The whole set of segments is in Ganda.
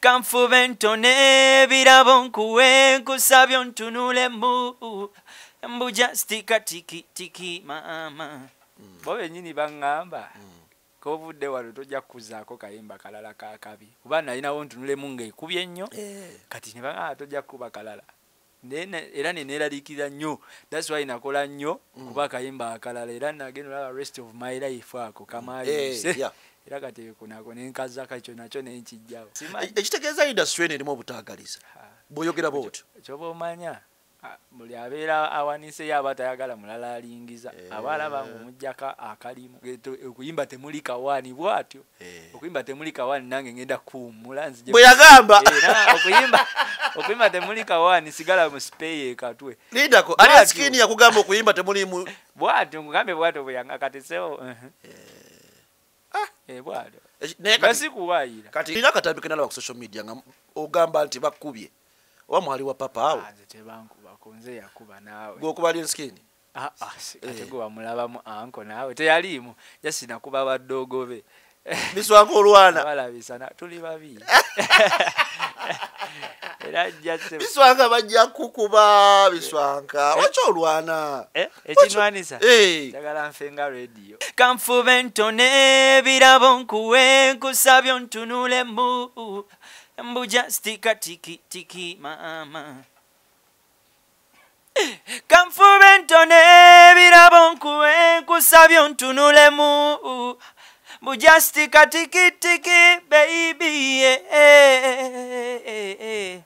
kanfube ntone ebirabo nkuwe nkusabye ontunulemu mbuja stika tiki tiki maama bo benyini baŋŋamba kovudde wano tojja kukuzaako kayimba kalala kakabi kuba nalinawo ntunulemu ngaekubye ennyo kati ne baŋŋamba tojja kukuba kalala. Era neneeraliikirira nnyo. Thats why nakola nnyo kuba akayimba akalala. Era nagenda olaba rest of my life ako kamayuse Eh, yeah. era kati kunako nenkazako ekyo nakyo nenkijjawo E- ekitegeeza industry eno erimu obutaagaliza bw'oyogera bwotyo. kyoba omanya buli abeera awaniseyo aba tayagala mulala alingiza Eh. aba alaba ngaomugjako akalimu. Okuyimba temuli kawaani bwatyo? Eh. okuyimba temuli kawaani nange ngenda kuwummula nzije bwe yagamba. Eh, okuyimba okuyimba temuli kawaani sigala mu sipeeyi ekatwe. Lindako ali asikini yakugamba okuyimba temulimu bwatyo ngugambe bwatyo bweyanga katesewo bwatyo Eki- naye nga kati- sikuwaayira kati lina akatambi kenalaba ku social media nga ogamba nti bakkubye. Oba mwali wa papa awo? Ali ensikini Ah, ah, si- Eh. ate gwe wamulabamu anko naawe. Teyaliimu jasina kuba baddogobe biswanga olwana. Balabisana tuli babi. Era biswanga bajja kukuba biswanga waki olwana? Ekinwanisa? Eh. njagala nfenga rediyo kanfube ntone ebirabo nkuwe nkusabye ontunulemu mbuja stika tiki tiki maama kanfube ntone ebirabo nkuwe nkusabye ontunulemu mbuja stika tiki tiki baby yeah, yeah, yeah.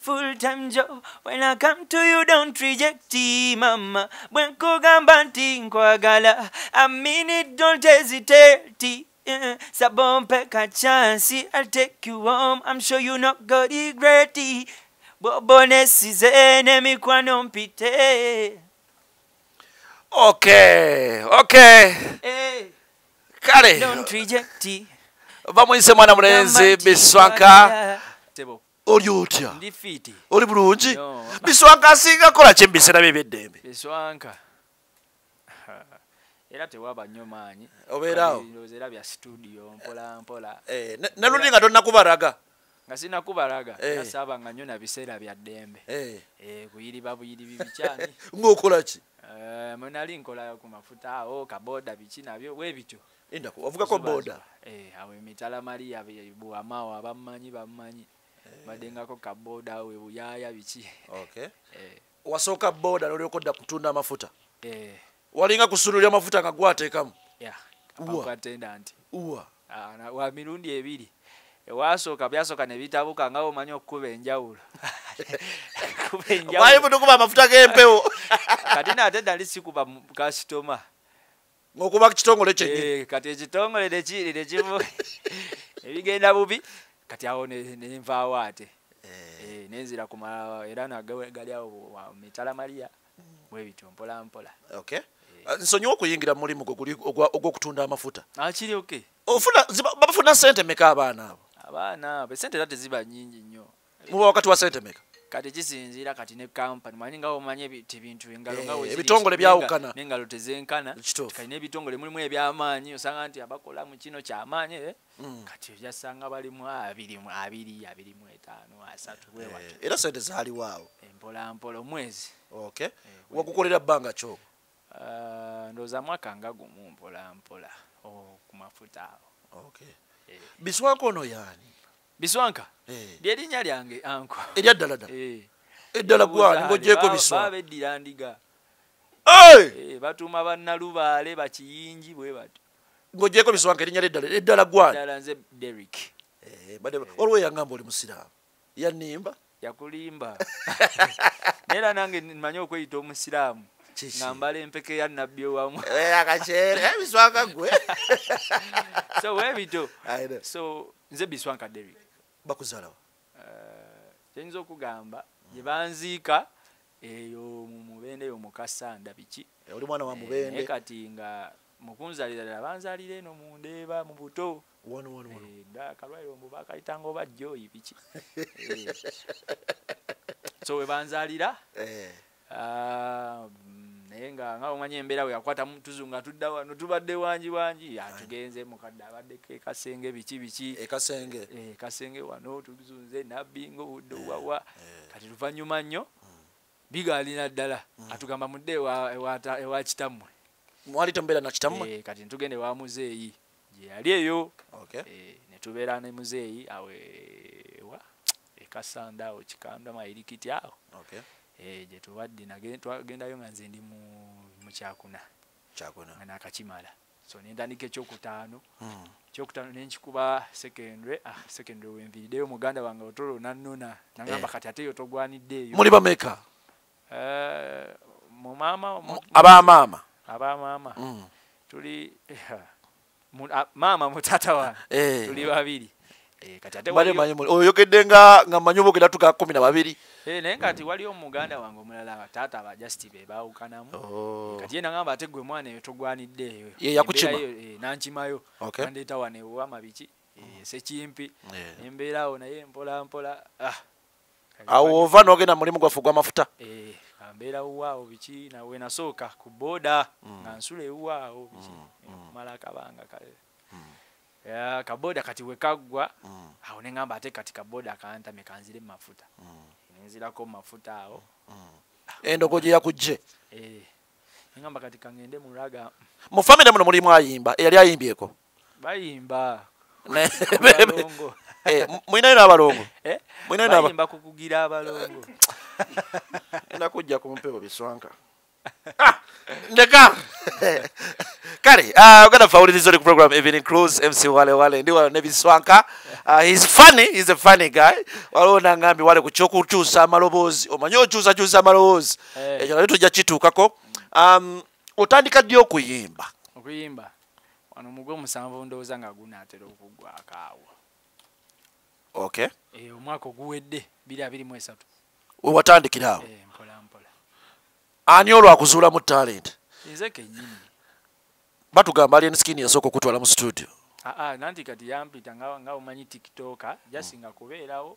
Full time job when I come to you don't reject it mama. When kugamba nti nkwagala I mean it don't hesitate yeah. Sabompe ka chance I'll take you home I'm sure you not got regret it Bobone size ne mikwano mpite okay okay. Hey, kale. Bamuyise mwana mulenzi. Tebo. Oli otya? Oli bulungi? Biswanka asinga kola ki mubiseera bye eby'eddembe biswanka. Era tewaba nnyo maanyi. Obeeraawo? Ndowooza era bya studio mpola mpola. Eh, ne- ne lundi nga tonnakubalaga nga sinakubalaga Eh. era saabanga nnyo na biseera bya ddembe Eh, Eh, kuyiriba buyiribi bikyani ng'okola ki? Eh, mwe nali nkola ku mafuta awo kaboda biki nabyo bwe Indako, ovugako boda. Eh, awo emitala mariya buwamaawo abammanyi bammanyi baddengako kaboda awo ebuyaaya biki? Okay Eh, wasooka boda nolyoka odda kutunda amafuta? Eh, walinga kusunulira amafuta nga gwateekamu? Uwa. Ah, na- wa mirundi ebiri. Ewasooka byasooka ne bitabuka nga omanyi okukuba enjawulo. Kuba enjawulo. Amafuta g'empewo. Kati naate nali sikuba kasitoma ng'okuba kitongole kyennyini Eh, kati ekitongole nekimu ebigenda bubi? Kati awo ne- nenvaawo ate. Eh, nenzira kumala era nagawe- gali awo mitala mariya bwe bityo mpola mpola. Okay Ah, nsonyiwa okuyingira mu mulimu ogw'okutunda amafuta. Akiri ofuna ziba- bafuna sente meka abaana abo? Abaana abo esente era teziba nyingi nnyo. Muba wakati wa sente meka kati kisinziira kati ne kampani manyi nga omanyi ebintu ebintu engalo nga Eh, bwe ziri, ebitongole nenga- byawukana. n'engalo tezenkana Kituufu. kati n'ebitongole mulimu ebyamaanyi osanga nti abakola mu kino kyamaanyi eh? Mm. kati obyasanga balimu abiri mu abiri abiri mu etaano asatu bwe watyo Eh, era sente zaaliwo awo empola mpola omwezi okay bwe- wagukolera bbanga kyo Ah, ndowooza mwaka nga gumu mpola mpola oh, ku mafuta awo okay Eh. biswanka ono yaani biswanka? Eh, lyerinnya lyange anko. Erya ddala ddala. Eh. eddala gwani ng'ogyeko Ba- biswa. baba beddira ndiga. Eh, batuuma bannalubaale bakiyingi bwe batyo. Ng'ogyeko biswanka erinnya lyeddala eddala gwani ddala nze derik olwo yangamba oli musiraamu. Yannimba yakulimba. Naera nange manye okweyita omusiraamu nga mbala empeke ya nabbi owamu. So webito so nze biswanka derik bakuzaalawa kyeyinza okugamba gye banziika eyo mu mubende eyo mukasanda biki? Eh, oli mwana wa Eh, mubende. kati nga mukunzalira ddala banzalira eno mu ndeeba mu buto. Eh, akalwaire ombu bakayitanga oba joyi biki? Eh. so we banzalira Eh, ah, naye nga nga omanyi embeera we yakwata mutuzu nga tudda wano tubadde wangi wangi. Atugenze mukadde abaddeko ekasenge biki biki. Ekasenge Eh, kasenge wano tuzunze nabbinga obudde wawa kati luvanyuma nnyo bigaalina ddala. Atugamba mudde ewa- ewa ta- ewa kitammwe mwali temubeera nakitammwe Eh, kati ntugende wa muzeeyi. Gye yali eyo. Okay. Eh, ne muzeeyi awe wa? Ekasanda awo kikanda mayirikiti awo. Okay. Eh, gye tubadde twagendayo nga nze ndi mu kyakuna. Nga nakakimala. So nentandika ekyokutaano. Mm. ekyokutaano nenkikuba secondary ah secondary wenviriddeyo muganda wange otolo nannona nagamba Eh. kati ate yo togwaniddeeyo. Muli bameka? Eh, mu maama mu- abamaama abamaama tuli mu- a- maama mutata wange Eh. tuli babiri. Eh, oyogedde nga nga manyi obogera tuga kumi na babiri. Eh, naye kati waliyo muganda wange omulala taata abajasti be baawukanamu kati ye nagamba ate gwe mwana eyo togwaniddeeyo Ye yakukima? Embeera yo, eh, nankimayo. Nandeeta wano ewama biki eh, sekimpi Eh. embeera awo naye mpola mpola ah. Awo ova n'ogenda mulimu gwaffe gw'amafuta eh, kambeera wuwaawo biki nawe nasooka ku booda nga nsula ewuwaawo biki. Mala akabanga kale. Ya, kaboda kati wekaggwa awo neŋŋamba ate kati kaboda kantame kanzire mu mafuta nenzirako mu mafuta awo. Endogo gye yakugje Eh, neŋŋamba kati kangende mu raga mu famire muno mulimu ayimba. Eyali ayimbyeko? Bayimba. Eh, mulinayo n'abalongo Eh, bayimba kukugira abalongo. Enda kujja ku mpewo biswanka Ah, ndeka kale ah, ogenda ffe awuliriza oli ku program evening cruise mc wale wale ndi wano ne biswanka Ah, he's funny he's a funny guy. Waliwo nangambye wale ku kyokukyusa amaloboozi omanyi okyusakyusa amaloboozi Eh. ekyo naye tujja kituukako Um, otandika ddi okuyimba? Okuyimba? Wano mugwe omusanvu ndowooza nga gunaatera okuggwako awo. Okay. Eh, omwaka oguwedde biri abiri mu esatu. Wewatandikira awo? Eh, mpola mpola ani olwakuzuulamu talent? Nze kennyini. Batugamba alien skin yasooka okutwala mu studio. Nanti kati yampita nga omanyi tiktoka jasinga kubeerawo.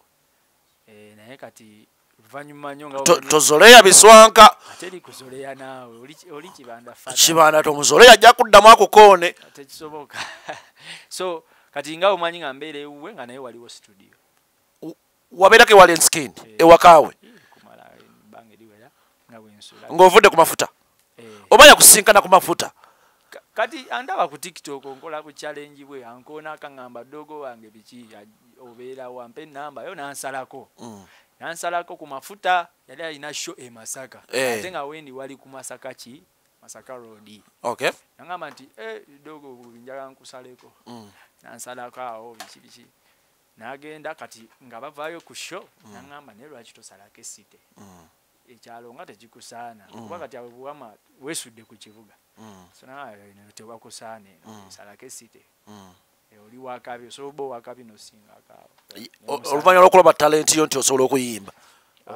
Eh, naye kati luvanyuma nnyo tozoleya biswanka. Ate likuzoleya naawe oli ki- oli kibanda kibanda tomuzoleya ajja kuddamu akukoone. Tekisoboka. So kati nga omanyi nga mbeera ewuwe nga naye waliwo studio. Wabeerako ewalien skin ewakaawe Ih, kumala ebbanga eriwera nga bwensula ng'ovudde ku mafuta. Eh, oba yakusinkana ku mafuta. Ka- kati andaba ku tiktok nkola ku challenge bwe ankoona akaŋŋamba dogo wange biki obeera wampa enamba yo nansalako. Mm. nansalako ku mafuta yali alina sho e masaka. Eh. ate nga wendi wali ku masaka ki? Masaka road. Okay nagamba nti eh, dogo njagala nkusaleko. Mm. nansalako awo biki biki. Nagenda kati nga bavaayo ku sho nagamba naye lwaki tosalako esite Mm. Ekyalo nga tekikusaana kuba kati awe buwama wesudde ku kibuga. Mm. tewakusaana eno salako esite Mm. Eh, oli wakabi osobola oba owakabi nosingakaawo I- o- oluvannyuma lw'okulaba talenti yo nti osobola okuyimba.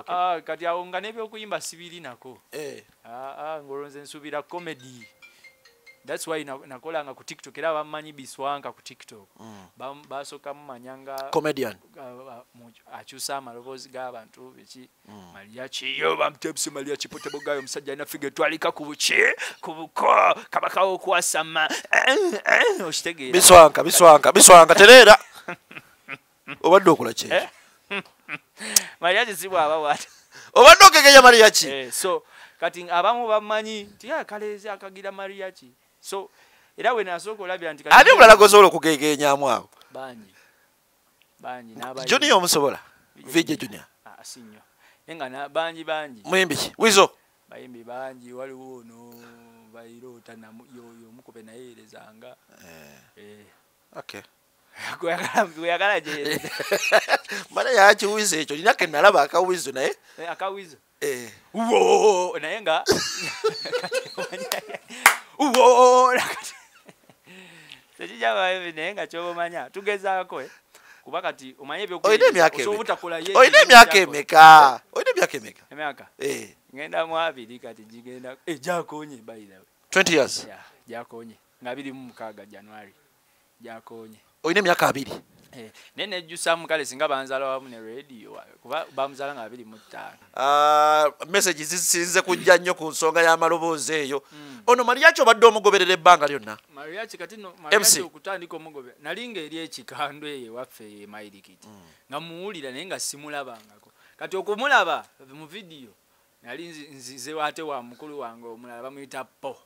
Ah, kati awo nga n'ebyokuyimba sibiri nako. Eh. Ah, ah, ngolonze nsuubira comedy thats why na- nakolanga ku tiktok. Era bammanyi biswanka ku tiktok. Mm. Bam- basooka mumanyanga comedian. akyusa amaloboozi g'abantu biki maria kiyo bamutebuse maria kipotebogayo omusajja alina figa etwalika ku buki ku buko kabaka wokwasama okitegeera. Biswanka biswanka biswanka tereera. Obadde okola ki? Eh? maria kisibwaba bwata obadde okegenya mariya ki? Eh, so kati abamu bamanyi nti "Ah, kaleezi akagira mariaki so era we nasooka olabira nti ani omulala gosobola okugegenyamu awo? Bangi bangi junior omusobola? Vije junior. Ah, si nnyo naye nga bangi bangi muyimbi ki? Wizo? Bayimbi bangi waliwo ono bairota yoyo omukube nayeerezanga Eh, okay gweyagala gyeereza mala yakiwizo ekyo? Nina kenalaba akawizo naye. Eh, akawizo eh, naye nga naye nga kyobamanya tugezaako eh. kuba kati omanye olina emyaka emeka? kula ye olina emyaka emeka? Emyaka Eh, ngenda mu abiri kati gigenda eh, gyakonye bayirawe 20 years. Ya, gyakonye. Nga abiri mu mukaaga january. Gyakonye. Olina emyaka abiri? Eh, naye nejjusamu kale singa banzala wamu ne radio kuba bamuzala nga abiri mu ttaano. Ah, message zisinze kujja nnyo ku nsonga y'amaloboozi eyo. Ono maliyaki obadde omugoberera ebbanga lyonna? Mariaki kati mariaki okutandika omugobe nali ngaeri ekikando eyo ewaffe emairikiti nga muwulira naye nga simulabangako. Kati okumulaba mu vidiyo nali nzi- nzize ate wa mukulu wange omulala bamuyita po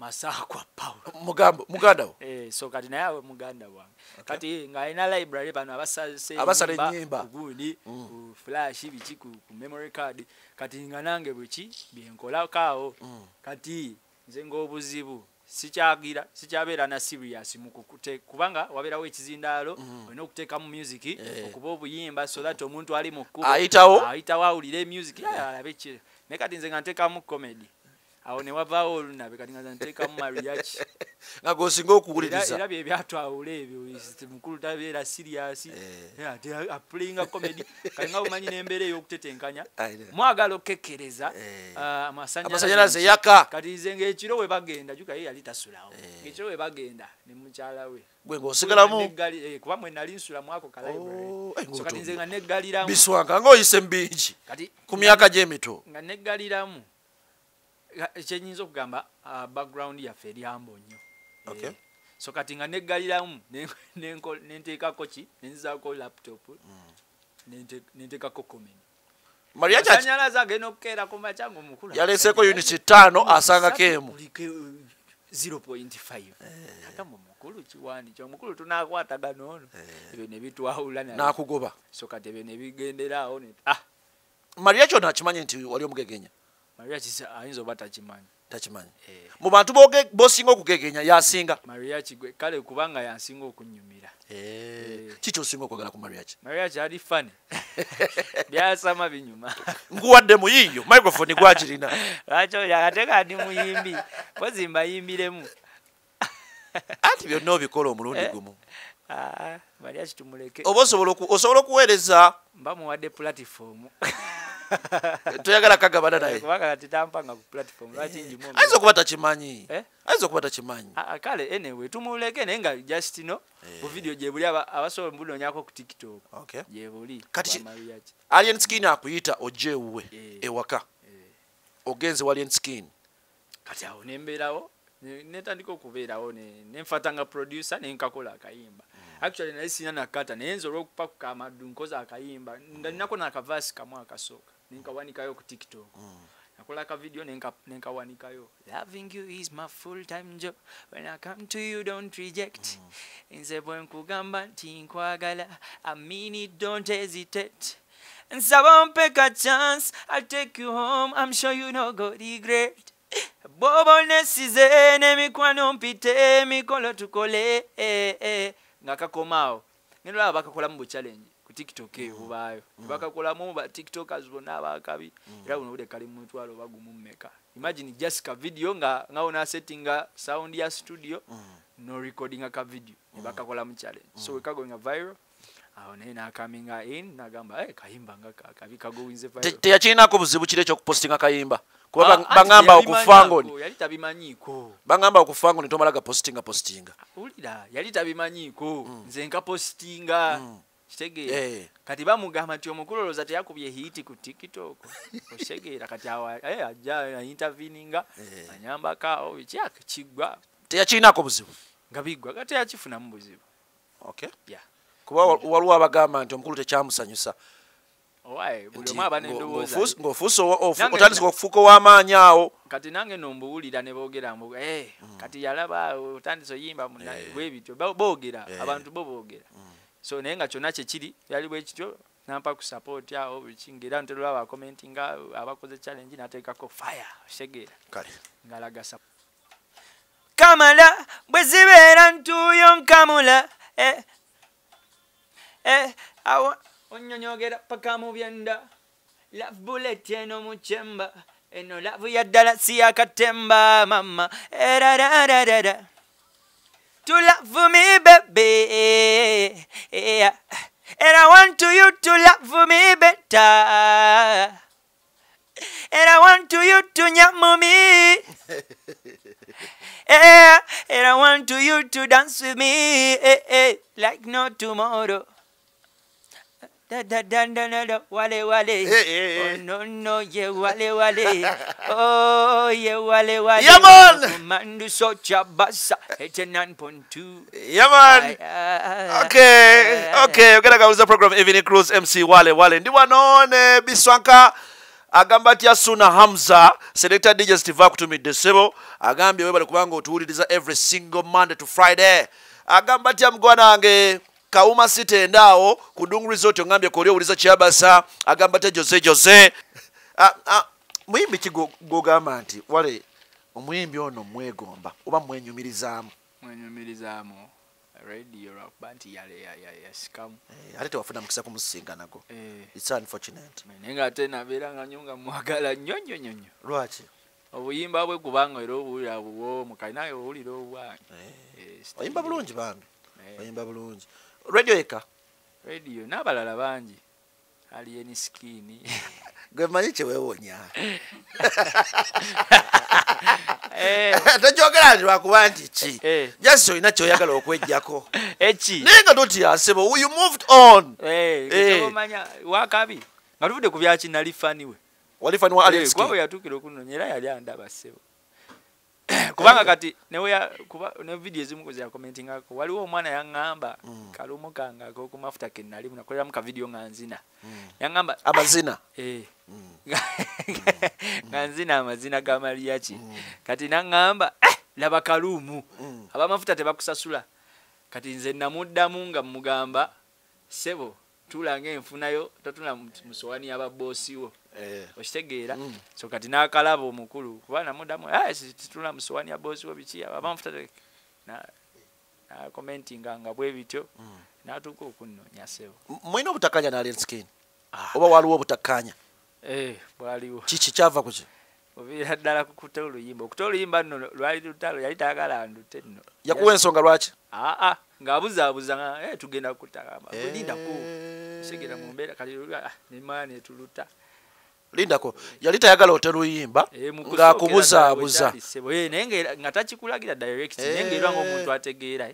masaakwa paulo. Mugambo muganda wo? Eh, so kati naye awe muganda wange. Kati ng'alina library bano Abasala ku gundi ku flash biki ku, memory card. Kati nga nange bweki byenkolakaawo kati nze ng'obuzibu sikyagira sikyabeera na serious mu kukute kubanga wabeerawo ekizindaalo olina okuteekamu music okuba obuyimba so that omuntu ali mu kkubo Ayitawo? awulire music "Ah, alabe ki? Naye kati nze nga nteekamu comedy awo ne wavaawo olunabe kati nga nteekamu mariachi nga gosinga okuwuliriza. Era bye byatwawula ebyo mukulu tabeera sirias ate apulinga comedy. Kali nga bumanyi n'embeera ey'okutetenkanya mwagala okukekkereza Eh. ah, amasanyalaze yaka. kati nze ng'ekiro we bagenda juka ye yali tasulawo. Ng'ekiro we bagenda ne mukyala we. Gwe ng'osigalamu. Eh, kuba mwe nali nsula mwako ka library. Oh, eh, kati nze nga neggaliramu biswanga ng'oyise mbingi kati ku myaka gy'emito. nga neggaliramu Ga- kyenyinza okugamba ah, background yaffe eryambo nnyo. Okay. Eh, so kati nga neggaliramu nenteekako ki? Nenzizaako laptop nente- nenteekako comedy maliyaki masanyalaze agenda okukeera ku makya ngaomukulu yaleseeko uniti ttaano asangako emu. 0.5 agamba omukulu kiwandi kyo omukulu tunakwatagana ono ebyo ne bitwawula naye. n'akugoba. So kati ebyo ne bigenderaawo ne ah! Maliyaki ono akimanyi nti wali omugegenya maria kisa ayinza oba takimanyi? Takimanyi. Eh. mu bantu bosinga okugegenya yasinga. Maria kigwe kale kubanga yansinga okunyumira. Kiki osinga okwagala ku maliyaki maria kyali fane byasama binyuma. Nkuwadde muyiiyo microphone gwakirina. Lwaki oyo ate kandi muyimbi? Kozi mbayimbiremu anti byonna obikola omulundi Eh. gumu. Ah, maria kitumuleke. Oba osobola oku- osobola okuweereza? Mba muwadde platform toyagala kagabana naye njimu ayinza okuba takimanyi Eh? ayinza okuba takimanyi Ah, ah, kale anyway tumuleke naye nga just no ku video gyebuli aba- abasobola mbunonyako ku tiktok. Gyebuli alien skin akuyita ojje ewuwe Eh. ewaka. Ogenze wa alien skin. Kati awo nembeerawo ne- netandika okubeerawo ne- nenfata nga producer nenkakola akayimba. Actually nali sina nakata naye nza olwokupakuka amaddu nkoza akayimba. Ndalinako nakavaasi kamu akasooka nenkawanikayo ku tiktok. Nakola ka video nenkawanikayo loving you is my full time job. When i come to you don't reject. Nze bwe nkugamba nti nkwagala i mean it don't hesitate. Nsaba mpeka chance i'll take you home i'm sure you know go regret bobo nesize n'emikwano mpite emikolo tukole. Eh, eh. nga kakomaawo ngenda olaba bakakolamu bu challenge ku tiktok eyo bubaayo. Bakakolamu ba tiktokers bonna abakabi era buno bude kali mu mutwalo oba gumu mmeka imagine just ka video nga nga ona settinga sound ya studio no recording ka video ne bakakolamu challenge. So we going viral awo naye nakaminga in nagamba hey, kayimba nga kabi kagowinze teyakirinako buzibu kiri ekyokupostinga kayimba? Kuba Ah, bagamba okufangoni yali tabimanyiiko. Bagamba okufangoni tomala gapostinga postinga wulira yali tabimanyiiko. Nze nkapositinga kitegeera Eh. kati bamugamba nti omukulu olowooza teyakubye hiiti ku tiktok okitegeera kati eh, ajja ainterveninga anyambako awo bikyaka kiggwa teyakirinako buzibu? Nga biggwa nga teyakifunamu buzibu. Kuba wa- waliwo abagamba nti omukulu tekyamusanyusa. Owaye buli Nti omu aba ngo- nendowooza ng'ofuus- ng'ofuuse owa- ofu- Nange- otandise okufuuka ow'amaanyi awo. Kati nange nombuwulira ne boogera mbu eh, kati yalaba otandise oyimba muna- bwe bityo Ba- boogera abantu bo boogera so naye nga kyonna kyekiri yali bwe kityo nampa ku support awo buli kingi era ntera olaba akomentinga abakoze challenge nateekako fire osegeera ngalaga kamala bwe zibeera ntuuyo nkamula eh, eh, awa onyonyogera paka mu byenda. Love bullet eno mu kyemba eno lavu ya ddala si yakatemba mama erarararara to love me baby yeah. and I want you to love me better and I want you to nyamu me Eh, and I want you to dance with me like no tomorrow. Da, da, da, da, da, da, wale wale. hey, hey, hey. Oh no no ye wale wale. Oh ye wale wale. Yeah, man. Mandu socha basa 89.2. Yeah, man. Ah, okay ah, okay program evening cruise mc wale wale ndi wano ne biswanka agamba tya suna hamza selector dj steve akutumidde ssebo agambye webale kubanga otuwuliriza every single monday to friday agamba ati amugwana kawuma sitendaawo ku dungu resort ongambye koli owuliza kyabasa agamba ati jose jose Ah, ah, muyimbi ki gogamba nti wale omuyimbi ono mwegomba oba mwenyumirizaamu? Mwenyumirizaamu. Radio lwakuba nti yasikamu Eh, ate tewafuna mukisa kumusinganako Eh, its unfortunate. Naye nga ate nabeera nga nyo nga mwagala nnyo nnyo nnyo nnyo lwaki? Obuyimba bwe kubanga era obuwulira buwomu kalinaye owulira obwanyi Eh, oyimba bulungi bambi? Oyimba bulungi radio eka? Radio n'abalala bangi. Alien skin gwe manyi kyeweewonya Eh, tokyogera nti lwakuba nti ki? Eh. jasi olina kyoyagala okwejjako eki naye nga toti asebo you moved on. Eh, Eh. kyomanya wakabi nga tuvudde ku byakinali faniwe walifani wa alien skin yatuukira okunonya era yali andaba ssebo kubanga kati neweya kuba ne vidiyo ezimu kuzakomentingako waliwo omwana yaŋŋamba kalumu kange akokumafuta kenalimu nakoleramu kavidiyo nga nzina. Yaŋŋamba amazina? Eh. nga nzina amazina ga maliyaki kati naŋŋamba "Eh, laba mafuta abamafuta tebakusasula. Kati nze namuddamu nga mugamba sebo tulanga enfunayo totula mu mu sowani y'ababoosiwo Eh, okitegeera. So kati n'akalaba omukulu kuba namuddamu "Ah, si- titula mu sowani ya boosiwo biki? Abamafuta te-" Na- nakomentinga nga bwe bityo n'atuuka okunnonya sebo mulina obutakanya ne alien skin oba waliwo obutakkanya Eh, bwaliwo kiki kyava kuki obeera ddala kukuta oluyimba. Okuta oluyimba nno lwali lutalo yali taagala ndute nno. Yakuwa ensonga lwaki? Aa ng'abuzaabuza nga "Eh, tugenda kutagamba Eh. segera mu mbeera kati ah, nemala netuluta lindako yali tayagala oteluyimba Eh, ng'akubuzaabuza. naye nga- takikulagira direct naye ngaera ngaomuntu ategeera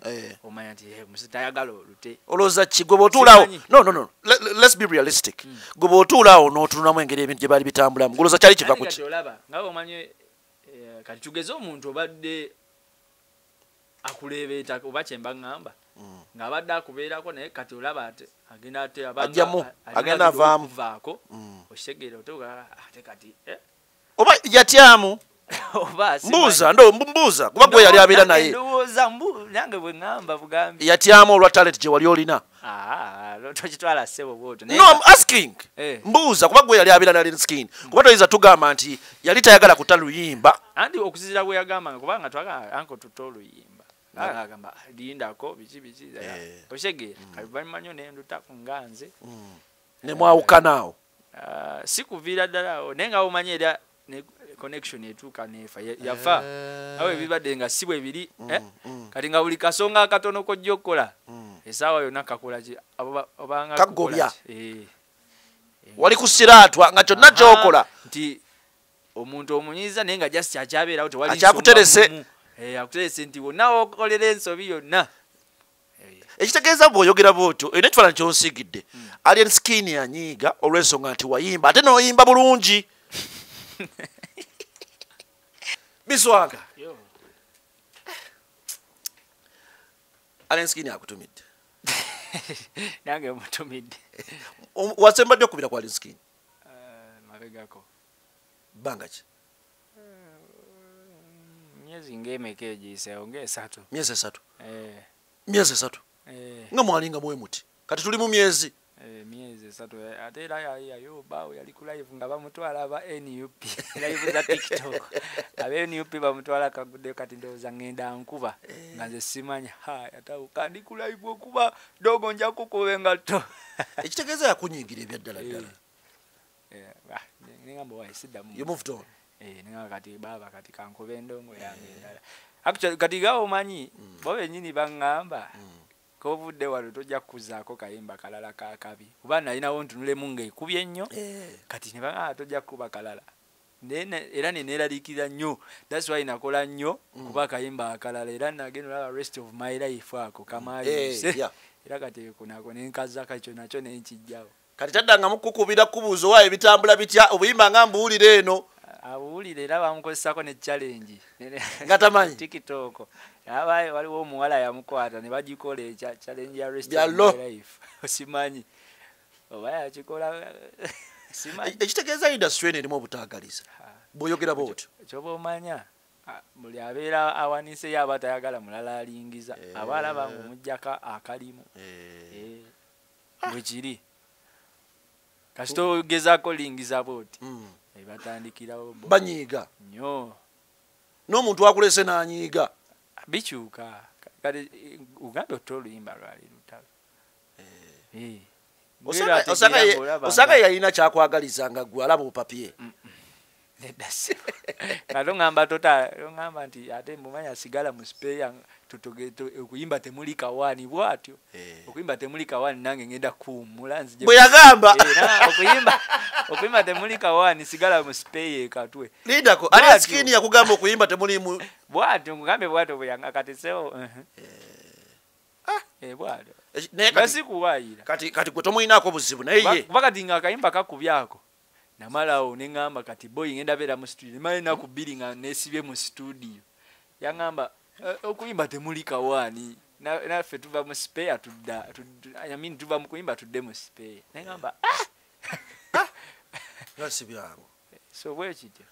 omanya nti tayagala olute. Olowooza ki? Gwe bw'otuulaawo Simanyi. no no no Let- let's be realistic. Gwe bw'otuulaawo n'otununamu engeri ebintu gye baali bitambulamu. Golowooza kyali kiva Ate ku kati ki olaba nga omanye kati tugeze omuntu obadde akuleebeeta oba kyemba ŋŋamba. Ng'abadde akubeerako naye kati olaba ate agenda ate agenda avaamu. okuvaako Mm. okitegeera otegaa ate kati eh, oba yatyamu? Mbuuza ndo mbuuza. Kuba gwe yali abeera naye. ndowooza nange bwe ŋŋamba bugambi yatyamu olwa talent gye wali olina? Ah, tokitwala ssebo bwoto no asking. Eh. mbuuza kuba gwe yali abeera nali skin. Kuba toyinza tugamba nti yali tayagala kuta luyimba. Anti okuzizira bwe yagambanga kubanga twagala anko tuta oluyimba agamba lindako biki biki Eh. okitegeera kaluvanyuma nnyo nenduta ku nganze nemwawukanaawo Ah, si kuviira ddala awo naye nga omanye era ne connection etuuka nefa ya- yafa awo ebibadde nga si bwe biri eh? mm. kati nga buli kasonga akatono kojja okukola Mm. esaawa yonna kakola ki oba- obanga Kagobya. ki? Eh. wali ku siraatwa nga kyonna Aha, kyokola nti omuntu omunyiiza naye nga just akyabeerawo tewali Akyakuterese. Eh, akuterese nti wonna wokolera ensobi yonna. Eh, ekitegeeza bw'oyogera bwotyo olina ekifaananyi kyonsigidde. Alien skin yanyiiga olw'ensonga nti wayimba ate n'oyimba bulungi. Biswanga yo. alien skin akutumidde. Nange mutumidde. Wasembadde okubira ku alien skin? Eh, mabegako. Bbanga ki myezi ngaemeka egiiseewo ngaesatu myezi esatu Eh, myezi esatu eh, nga mwalinga mwe muti. Kati tuli mu myezi myezi esatu Eh, ate era yali yayobaawo yali ku live nga bamutwala aba nup live za tiktok. Aba nup bamutwala kagudde kati ndowooza ngenda nkuba. Nga nze simanya ha yatawuka ndi ku live okuba dogo nja kukuba engatto. Ekitegeeza yakunyiigira ebyaddala ddala Eh, ah, Eh, ninga kati baba kati kankuba endongo yange endala. Actually kati gawo omanyi bo bennyini baŋŋamba kovudde wano tojja kukuzaako kayimba kalala kakabi kuba nalinawo ntunulemu ng'ekubye ennyo Eh, kati ne baŋŋamba tojja kukuba kalala. Era neneeraliikirira nnyo. Thats why nakola nnyo Mm. kuba akayimba akalala. Era nagenda olaba rest of my life ako Eh, kamayuse yeah. era kati kunako nenkazaka ekyo nakyo nenkijjawo kati kyaddangamu kukubira kubuuza owaayo ebitambula bitya? Obuyimba nga mbuwulira eno. Awulire era bamukozesako ne challenge. Nga tamanyi? tiktok. Abaye waliwo omuwala yamukwata ne bagikola ekya challenge ya life. Simanyi oba yakikola E- ekitegeeza industry eno erimu obutaagaliza. Bw'oyogera bwotyo. kyoba omanya buli abeera awaniseyo aba tayagala mulala alingiza Eh. aba alaba ngaomugjako akalimu. Eh, bwe kiri kasita ogezaako lingiza bwoti Mm. ebatandikirawo bo banyiiga. Nnyo n'omuntu akulese n'anyiiga. Bikyuka. Kale eh, ugambe otta oluyimba lwali lutalo. Eh. Osanga- Ngera osanga ategeera ye- ng'olaba osanga nga- yalina kyakwagaliza nga gwe alaba opapye nedda si kati oŋŋamba tota oŋŋamba nti ate mumanya sigala mu tu- okuyimba temuli kawaani bwatyo okuyimba temuli kawaani nange ngenda kuwummula nzije bwe yagamba. Eh, okuyimba okuyimba temuli kawaani sigala mu sipeeya ekatwe. Lindako Bwatyo. ali skini yakugamba okuyimba temulimu bwatyo ngugambe bwatyo bwe yanga katesewo bwatyo. Eki- naye nga kati- gwe tomulinaako buzibu naye ye. Kuba kati nga akayimba kakubyako namalawo neŋŋamba kati boyi ngenda beera mu studio. Nemala enaku bbiri nga nesibye mu studio. Yaŋŋamba "Eh, okuyimba temuli kawaani? Na- naffe tuva mu sipeya tudda mean, tuva mu kuyimba tudde mu sipeya neŋŋamba "Ah!" nga si byangu so bwe kityo.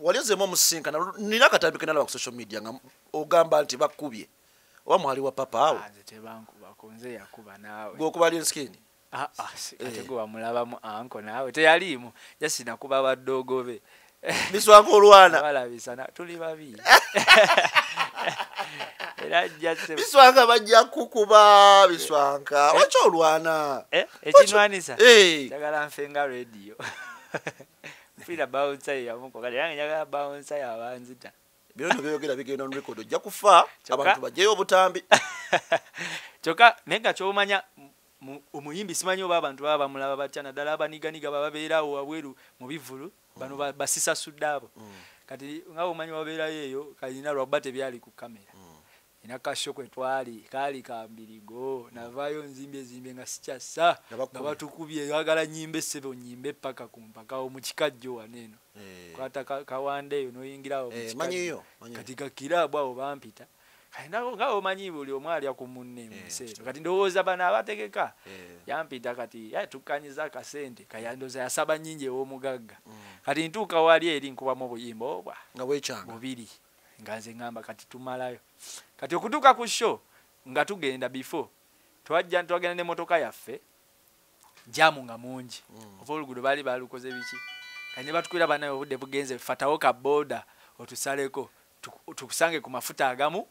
Wali ozemu omusinkana nina akatambi kenalaba ku social media nga ogamba nti bakkubye oba mwali wa papa awo? Ah, nze tebankubako nze yakuba naawe. Gwokuba ali Ah, ah, si- Eh. ate gwe wamulabamu anko naawe teyaliimu. Jasinakuba badoogo be. Biswanka olwana abalabisana tuli babi. Era jase biswanka bajja kukuba biswanka waki olwana? Ekinwanisa? Eh, njagala nfenga rediyo mpira bawunsayo yamukoka era nga njagala bawunsayo abanzita byono byogera bigenda on record ojja kufa. Abantu bajjeyo obutambi. Kyokka naye nga kyomanya omuyimbi simanyi oba abantu baba bamulaba batya naddala abaniganiga baba babeerawo wabweru mu bivulu bano ba- basisasudde abo. Kati nga omanyi wabeerayo eyo kalina lwakuba tebyali ku kamera. Ina kasho kwe twali kaali kambirigo navaayo nzimbi ezimbi nga sikyasa Nga batukubye yagala nyimbe essebe onyimbe paka ku mpaka wo mu kikajjo waneeno Eh, kwata ka- kawanda eyo noyingirawo eh, kati kakiraabwe awo bampita nga omanyi buli omu alya ku munne mu Eh, kati ndowooza bano abategeka? Eh, yampita kati "Eh, tukkanyiza akasente kayandoza yasaba nyingi ew'omugagga. Mm. kati ntuuka wali eri nkubamu obuyimba obwa? Bubiri. Nga nze ngamba kati tumalayo. Kati okutuuka ku sho nga tugenda before twajja twagenda n'emmotoka yaffe jamu nga mungi. Mm. oba oluguudo baali balukoze biki? Kati ne batukwira banaye obudde bugenze fatawo ka booda otusaleko tuku- tukusange ku mafuta agamu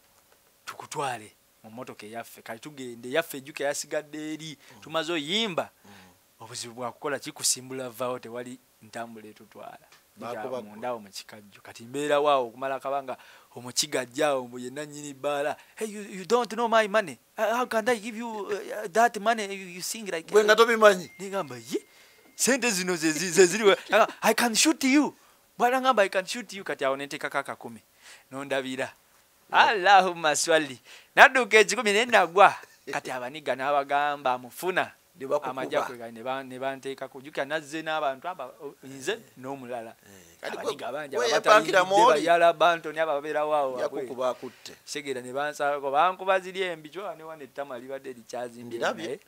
tukutwale mu mmotoka eyaffe. Kati tugende eyaffe ejjuka yasigadde eri. Tumaze oyimba. Obuzibu bwakukola kikusimbula vaawo tewali ntambula etutwala. Mundaawo mundawo mu kikajjo. Kati mbeerawo awo okumala kabanga omukigajjaawo mbu yenna nyini bbaala. Hey, you, you don't know my money. Uh, how can i give you uh, that money? You, you sing like gwe nga tobimanyi. Nigamba ye sente zino zeziriwe i can shoot you. Bwana ngamba i can shoot you. Kati awo neteekako akakumi. Nondabira allahumma swali. Nadduka ekikumi nenagwa kati abaniga n'abagamba mufuna. Ne bakukuba. amajja kwega ne ba- ne banteekako. Jukira nazze n'abantu aba nze n'omulala. Kati gwe- abaniga bangi gwe ababatayingidde yepankira mw'oli. bayala bantoni abo babeerawo awo wabweru. yakukuba akutte. Segera ne bansalako bankuba ziri embi kyowa ne wana ettama libadde likyazimbye Mbirabye. naye.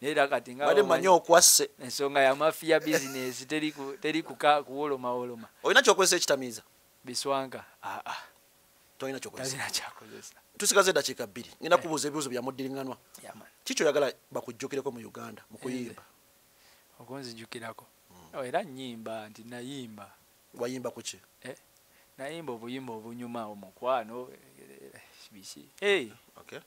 Naye era kati mumanyi okwasse ensonga ya mafiya bizinesi teri ku- teri kuka- kuwolomawoloma olina kyokozesa ekitamiiza? Biswanka. Aa tolina kyokozesa tusigaze eddakiika bbiri. Ngenda kubuuza ebibuzo bya muddiriŋŋanwa. Yaman kiki oyagala bakujjukireko mu uganda mu kuyimba? Okunzijukirako Oh, era nyimba nti nayimba. Wayimba ku ki? Nayimba obuyimba obunyuma omukwano eh, eh, biki? Hey. Okay.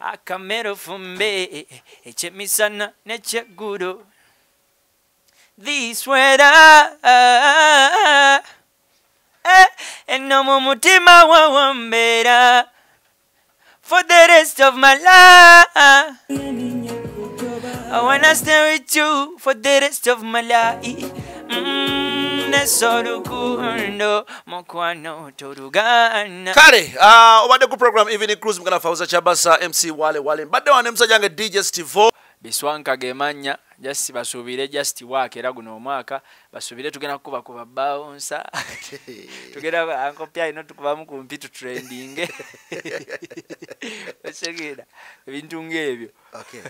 akamero fumbe ekyemisana nekyeggulo. Thiswera eno mu mutima wawombeera for the rest of my life. I wanna stay with you for the rest of my life. Kale uh, obadde ku program evening cruise mugana fauza kyabasa mc wale wale. Mbadde wane musajja wange dj stivo biswanka gemanya just basuubire just waaka era guno omwaka basuubire tugenda kukuba kuba bawunsa tugenda ankopya ino tukubamu ku mpi tutrendinge osegeera ebintu ngaebyo okay.